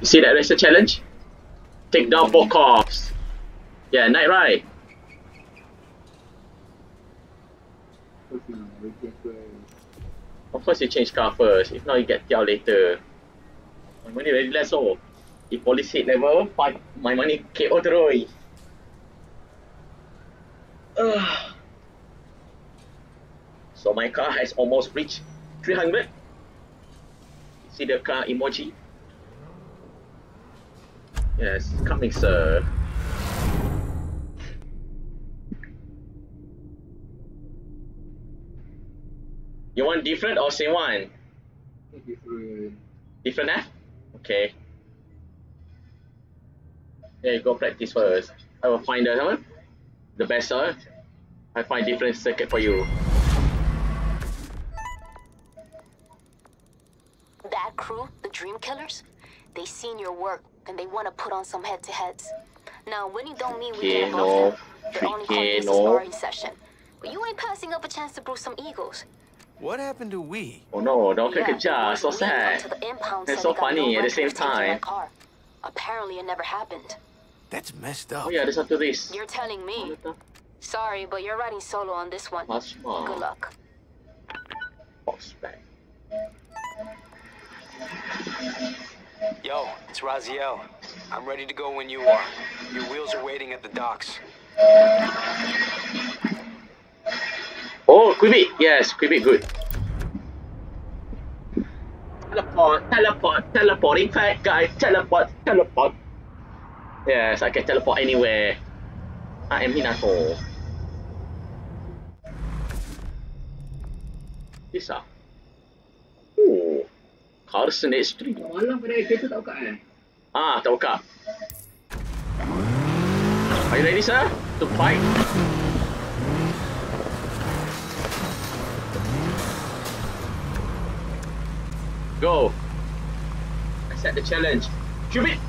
You see that racer challenge? Take down four cops. Yeah, night ride. Of course you change car first, if not you get tiao later. My money very less oh. If police hit level 5, my money KO terus. So my car has almost reached 300. See the car emoji? Yes, coming sir. You want different or same one? Different. Different eh? Okay. Yeah, you go practice first. I will find the one. The best one. I find different circuit for you. That crew, the Dream Killers, they seen your work and they want to put on some head-to-heads. Now, when you don't mean we Okay, no. above them, they're only calling Okay, this a no. sparring session. But you ain't passing up a chance to brew some egos. What happened to we? Oh no, don't Yeah, kejar, the so sad. up to the impound That's said so funny no at the same of taking my time. Apparently, it never happened. That's messed up. Oh yeah, there's to this. You're telling me. Sorry, but you're riding solo on this one. Much more. Good luck. Box back. Yo, it's Raziel. I'm ready to go when you are. Your wheels are waiting at the docks. Oh, Quibi! Yes, Quibi, good. Teleport, teleport, teleporting fat guy, teleport, teleport. Yes, I can teleport anywhere. I am Minato. This ah. Oh. Carson Street. Malam pada kereta tak buka eh? Ah, tak buka. Are you ready, sir? To fight? Go. Accept the challenge. Shoot it.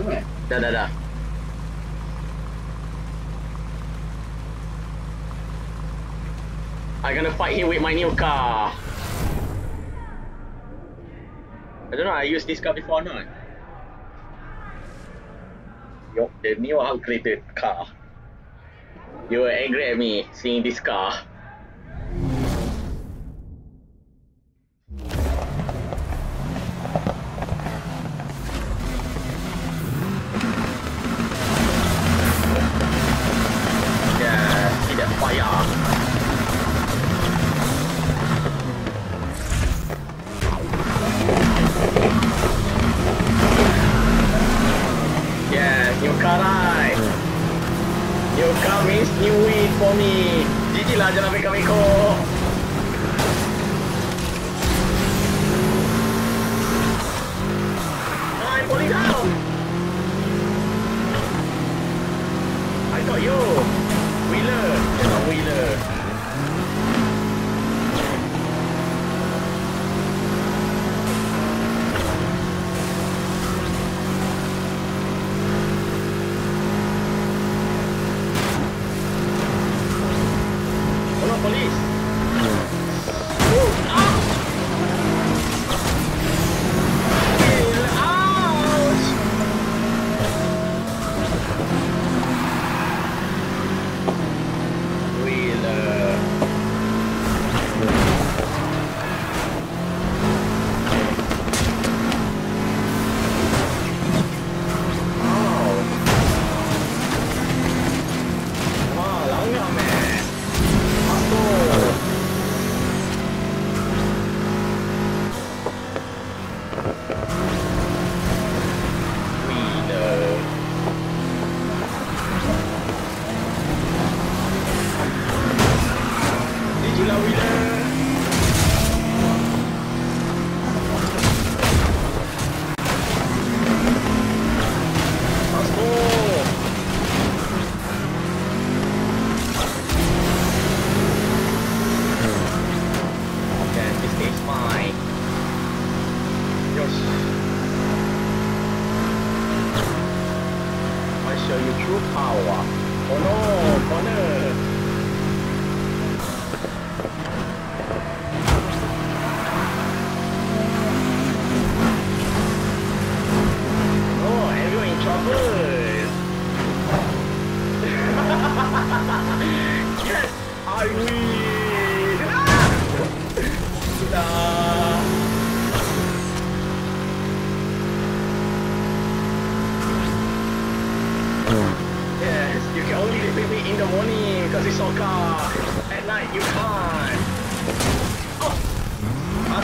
Tahu eh? Dah, dah, dah. I'm gonna fight him with my new car. I don't know, I used this car before or not. Yo, the new upgraded car. You were angry at me seeing this car.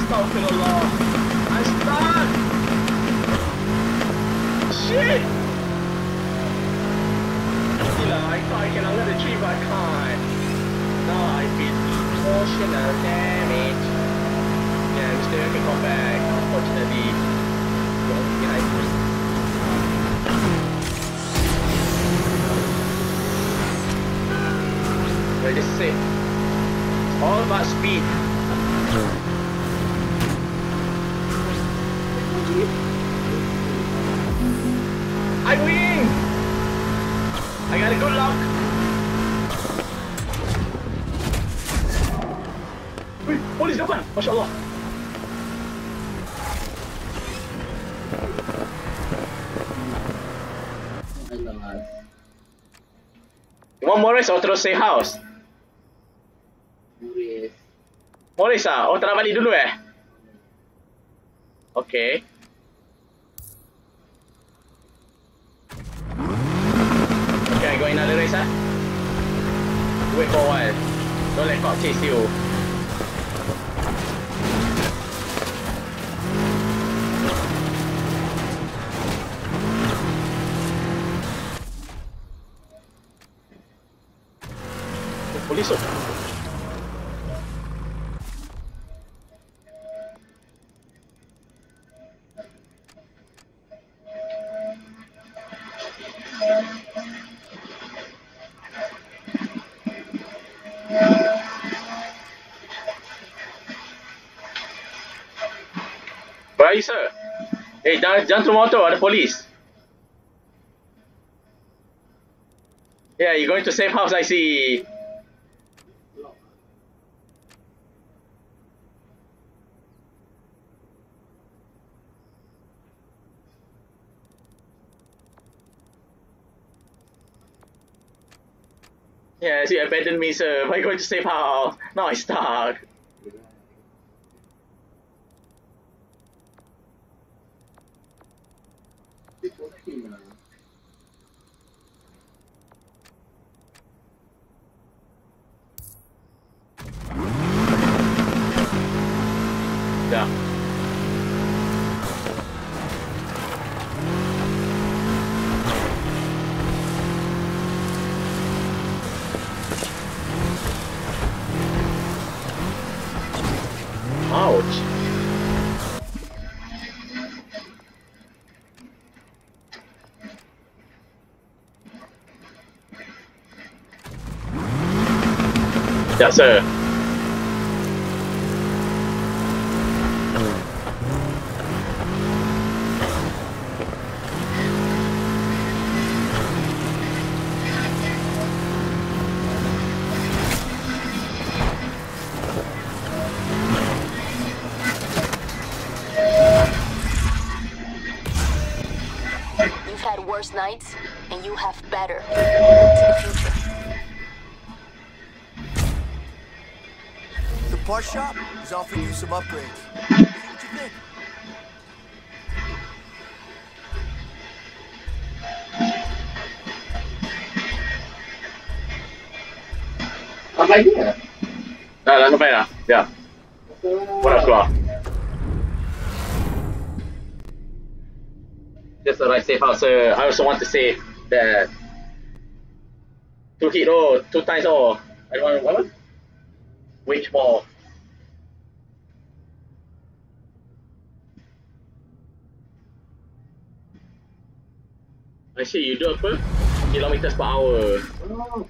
Astaghfirullah. I'm stuck! Shit! Gila, I thought I can tree but I can't. Now I feel emotional damage. Yeah, I'm still can come back. Unfortunately. Well, yeah, I But this is it. It's all about speed. I win! I got a good luck. Wih, polis depan. Masya Allah. Alas. You want Morris or terus safe house? Muris. Morris ah? Oh, tak nak balik dulu eh? Okay, I go another race ah. Wait for a while. Don't let cop chase you. Oh, Polis you, sir? Hey, jangan, jangan turun motor, ada polis. Yeah, you're going to safe house, I see. Yes, you abandoned me, sir. You going to safe house? Now I stuck. It's okay Yes, sir. You've had worse nights, and you have better. To the future. Parts shop is offering you some upgrades. See what you think. Sampai dia. Dah, dah sampai dah. Ya. Kau dah keluar. Just the right safe house, sir. I also want to save that. Two hit, oh. Two times, oh. I don't want one? Wage ball. I see, you do apa? Kilometers per hour. Oh.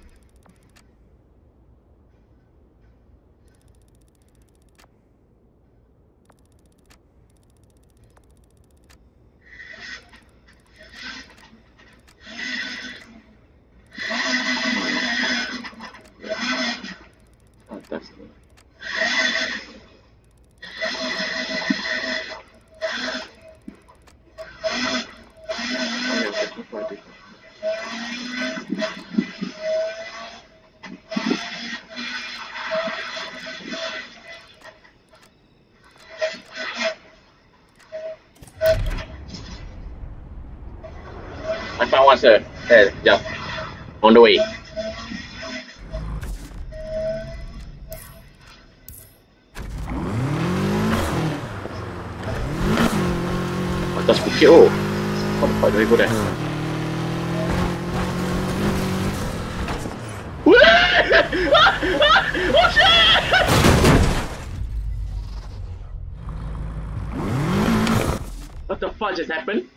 One, sir. There, eh, just on the way. Atas bukit oh. How the fuck do I go there? oh! What the fuck just happened?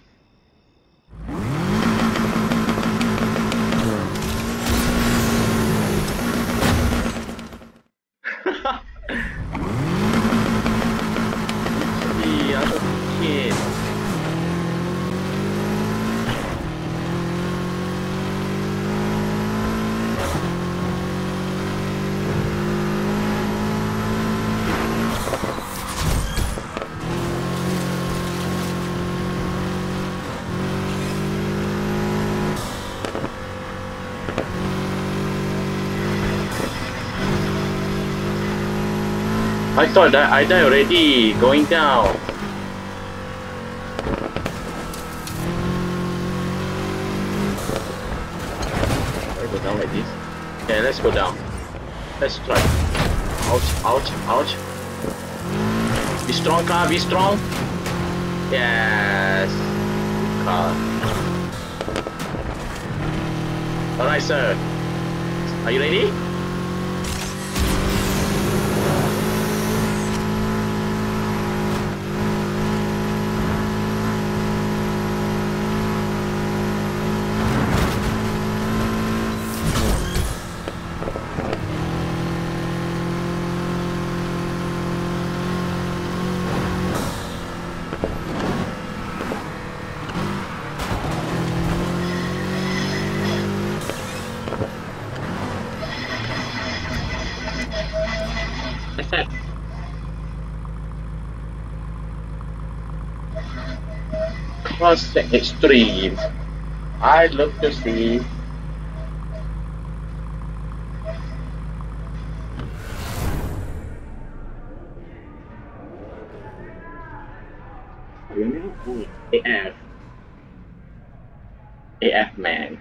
I thought that I died already, going down. I go down like this. Okay, let's go down. Let's try. Ouch, ouch, ouch. Be strong, car, be strong. Yes. Car. Alright, sir. Are you ready? The extreme. I look to see. AF. AF man.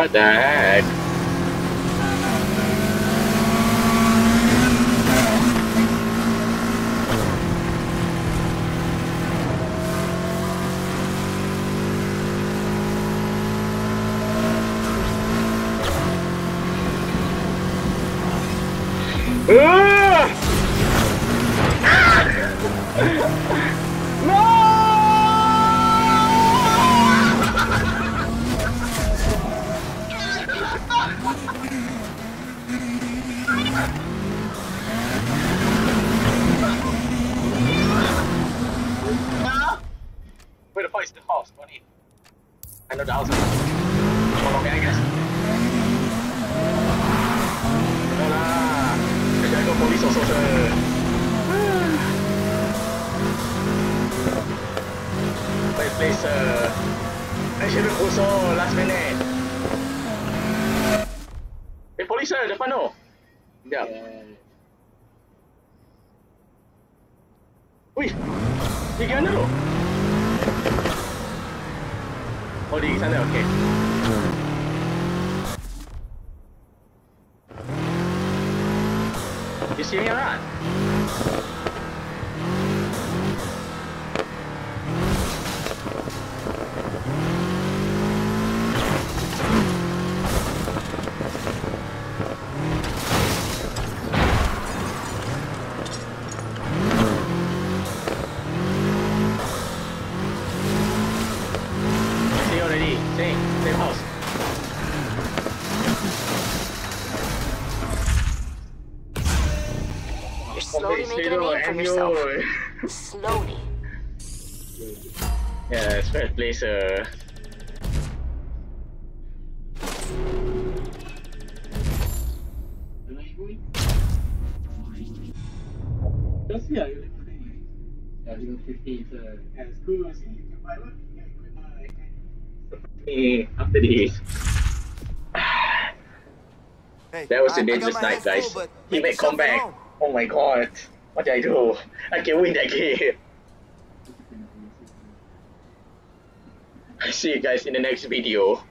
I died. Ah! Fuck is the house? Funny. I know the house. Follow me, I guess. No lah. I gotta go police also, sir. Wait, please, sir. I should have also last minute. Eh, police, sir. Depan tu. Sekejap. Wih. Pergi mana tu? Oh, di sana. Okay. You see me or not? See you making a name for yourself. Slowly. Yeah, it's fair place, uh... Just yeah, you live today. Yeah, you know, 50 is uh, Yeah, cool. See, you can buy what? Yeah, you can buy. me after this. Hey, That was I- a I got dangerous night, hands full, guys. He make made yourself at comeback. Oh my god. What I do? I can win that game. I see you guys in the next video.